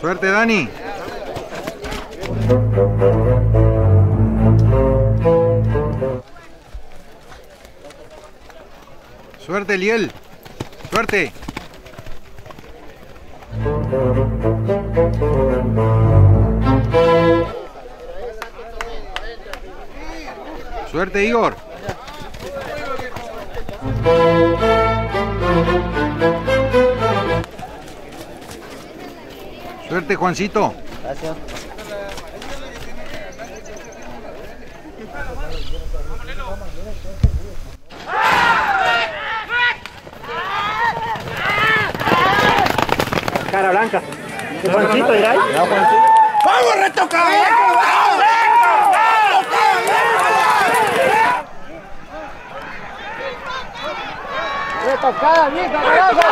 Suerte, Dani. Suerte, Liel. Suerte. Suerte, Igor. Suerte, Juancito. Gracias. Cara blanca. ¿Qué Juancito dirá ahí? ¡Vamos, retocado! ¡Retocada, vieja!